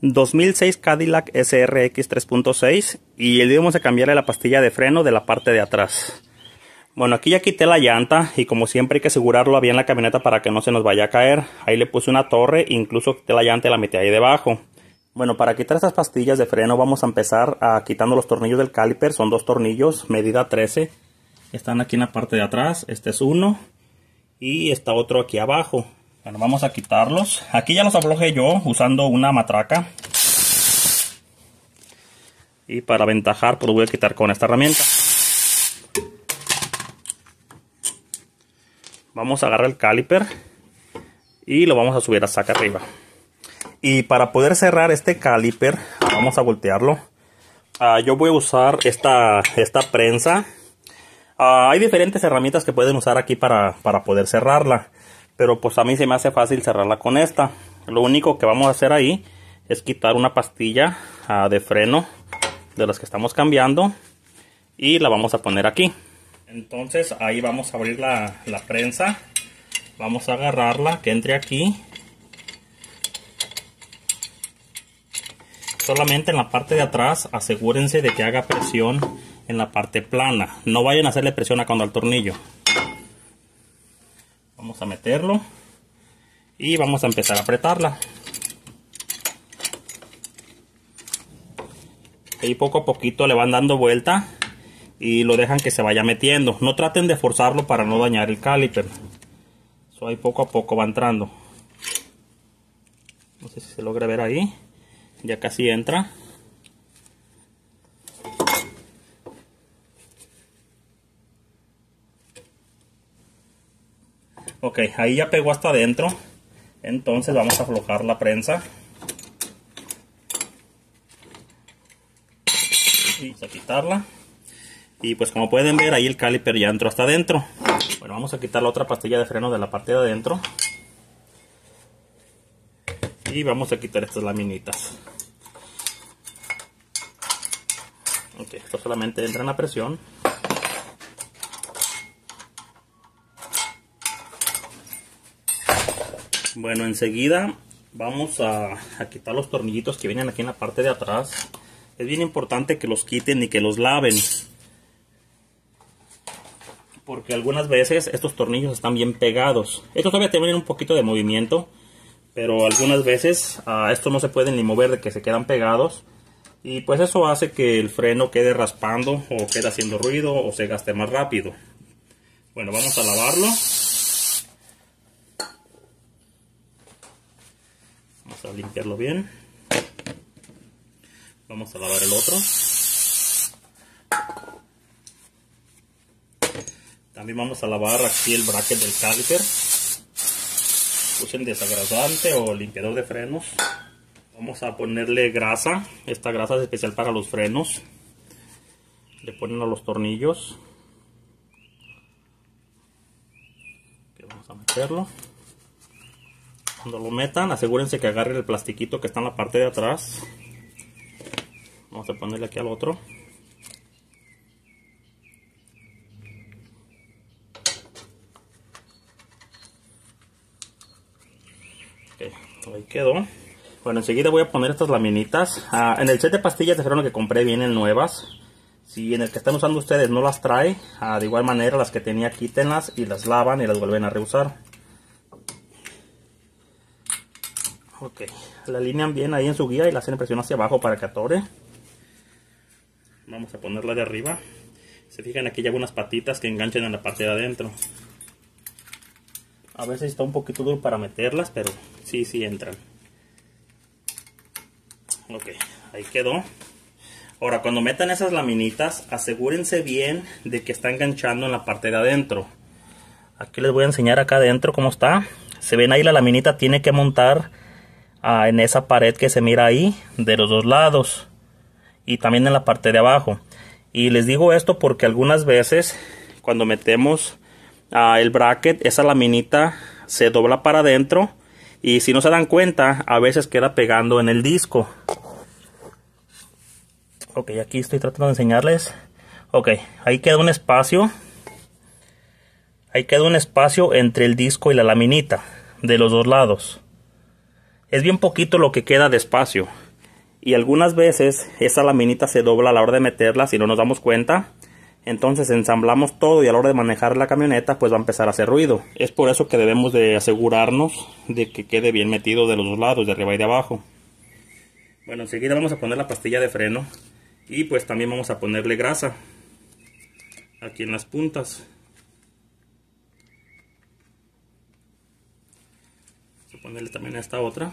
2006 Cadillac SRX 3.6 y el día vamos a cambiarle la pastilla de freno de la parte de atrás. Bueno, aquí ya quité la llanta y como siempre hay que asegurarlo bien la camioneta para que no se nos vaya a caer. Ahí le puse una torre, incluso quité la llanta y la metí ahí debajo. Bueno, para quitar estas pastillas de freno vamos a empezar a quitando los tornillos del caliper. Son dos tornillos, medida 13. Están aquí en la parte de atrás. Este es uno y está otro aquí abajo. Bueno, vamos a quitarlos. Aquí ya los aflojé yo usando una matraca. Y para aventajar, pues lo voy a quitar con esta herramienta. Vamos a agarrar el caliper y lo vamos a subir hasta acá arriba. Y para poder cerrar este caliper, vamos a voltearlo. Uh, yo voy a usar esta, esta prensa. Uh, hay diferentes herramientas que pueden usar aquí para, para poder cerrarla pero pues a mí se me hace fácil cerrarla con esta. Lo único que vamos a hacer ahí es quitar una pastilla uh, de freno de las que estamos cambiando y la vamos a poner aquí. Entonces ahí vamos a abrir la, prensa. Vamos a agarrarla que entre aquí. Solamente en la parte de atrás asegúrense de que haga presión en la parte plana. No vayan a hacerle presión a cuando al tornillo a meterlo. Y vamos a empezar a apretarla. Y poco a poquito le van dando vuelta y lo dejan que se vaya metiendo. No traten de forzarlo para no dañar el caliper. Eso ahí poco a poco va entrando. No sé si se logra ver ahí. Ya casi entra Ok, ahí ya pegó hasta adentro. Entonces vamos a aflojar la prensa. Y vamos a quitarla. Y pues como pueden ver ahí el caliper ya entró hasta adentro. Bueno, vamos a quitar la otra pastilla de freno de la parte de adentro. Y vamos a quitar estas laminitas. Ok, esto solamente entra en la presión. Bueno, enseguida vamos a, quitar los tornillitos que vienen aquí en la parte de atrás. Es bien importante que los quiten y que los laven. Porque algunas veces estos tornillos están bien pegados. Estos todavía tienen un poquito de movimiento. Pero algunas veces uh, estos no se pueden ni mover de que se quedan pegados. Y pues eso hace que el freno quede raspando o quede haciendo ruido o se gaste más rápido. Bueno, vamos a lavarlo. Vamos a limpiarlo bien. Vamos a lavar el otro. También vamos a lavar aquí el bracket del caliper. Usen desagrasante o limpiador de frenos. Vamos a ponerle grasa. Esta grasa es especial para los frenos. Le ponen a los tornillos. Vamos a meterlo. Cuando lo metan, asegúrense que agarre el plastiquito que está en la parte de atrás. Vamos a ponerle aquí al otro. Okay, ahí quedó. Bueno, enseguida voy a poner estas laminitas. Ah, en el set de pastillas de freno que compré vienen nuevas. Si en el que están usando ustedes no las trae, ah, de igual manera las que tenía quítenlas y las lavan y las vuelven a reusar. Ok, la alinean bien ahí en su guía y la hacen presión hacia abajo para que atore. Vamos a ponerla de arriba. Se fijan aquí ya unas patitas que enganchan en la parte de adentro. A veces está un poquito duro para meterlas, pero sí, sí entran. Ok, ahí quedó. Ahora, cuando metan esas laminitas, asegúrense bien de que está enganchando en la parte de adentro. Aquí les voy a enseñar acá adentro cómo está. Se ven ahí la laminita tiene que montar en esa pared que se mira ahí de los dos lados y también en la parte de abajo. Y les digo esto porque algunas veces cuando metemos el bracket esa laminita se dobla para adentro y si no se dan cuenta a veces queda pegando en el disco. Ok aquí estoy tratando de enseñarles. Ok ahí queda un espacio. Ahí queda un espacio entre el disco y la laminita de los dos lados es bien poquito lo que queda de espacio. y algunas veces esa laminita se dobla a la hora de meterla si no nos damos cuenta. Entonces ensamblamos todo y a la hora de manejar la camioneta pues va a empezar a hacer ruido. Es por eso que debemos de asegurarnos de que quede bien metido de los dos lados, de arriba y de abajo. Bueno, enseguida vamos a poner la pastilla de freno y pues también vamos a ponerle grasa aquí en las puntas. Vamos a ponerle también esta otra.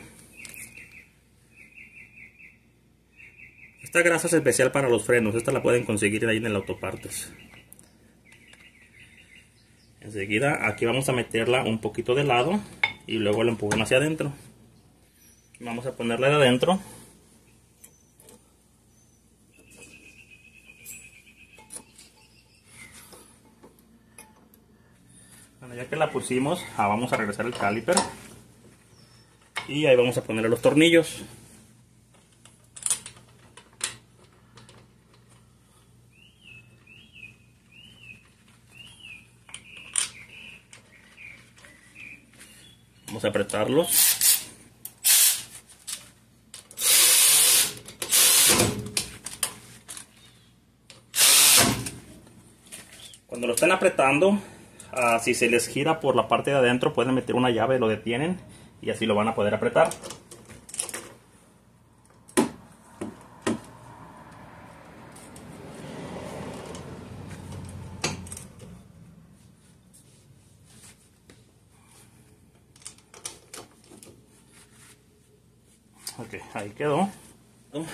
Esta grasa es especial para los frenos, esta la pueden conseguir ahí en el autopartes. Enseguida aquí vamos a meterla un poquito de lado y luego la empujamos hacia adentro. Vamos a ponerla de adentro. Bueno, ya que la pusimos, ah, vamos a regresar el caliper. Y ahí vamos a poner los tornillos. Vamos a apretarlos. Cuando lo estén apretando, uh, si se les gira por la parte de adentro, pueden meter una llave, lo detienen y así lo van a poder apretar. Ok, ahí quedó.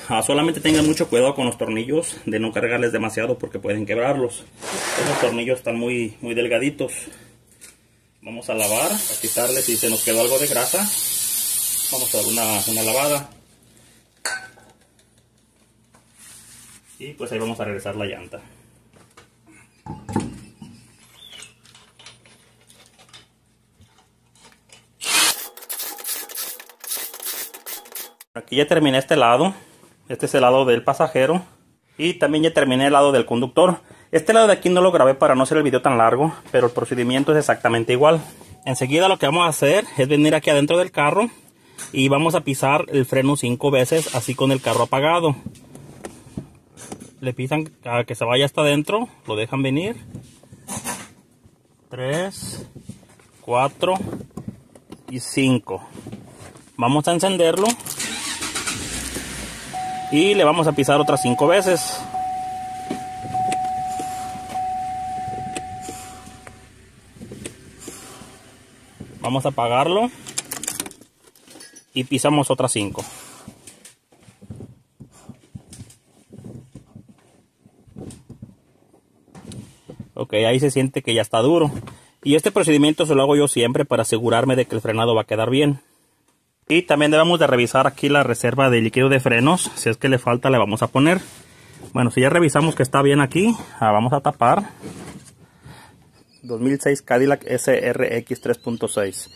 Ah, solamente tengan mucho cuidado con los tornillos de no cargarles demasiado porque pueden quebrarlos. Los tornillos están muy, muy delgaditos. Vamos a lavar, a quitarle si se nos quedó algo de grasa. Vamos a dar una, una lavada. Y pues ahí vamos a regresar la llanta. Aquí ya terminé este lado. Este es el lado del pasajero. Y también ya terminé el lado del conductor. Este lado de aquí no lo grabé para no hacer el video tan largo. Pero el procedimiento es exactamente igual. Enseguida lo que vamos a hacer es venir aquí adentro del carro. Y vamos a pisar el freno cinco veces así con el carro apagado. Le pisan a que se vaya hasta adentro. Lo dejan venir. 3, 4 y 5. Vamos a encenderlo y le vamos a pisar otras cinco veces vamos a apagarlo y pisamos otras cinco ok ahí se siente que ya está duro y este procedimiento se lo hago yo siempre para asegurarme de que el frenado va a quedar bien y también debemos de revisar aquí la reserva de líquido de frenos. Si es que le falta, le vamos a poner. Bueno, si ya revisamos que está bien aquí, ah, vamos a tapar. 2006 Cadillac SRX 3.6.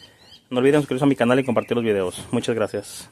No olviden suscribirse a mi canal y compartir los videos. Muchas gracias.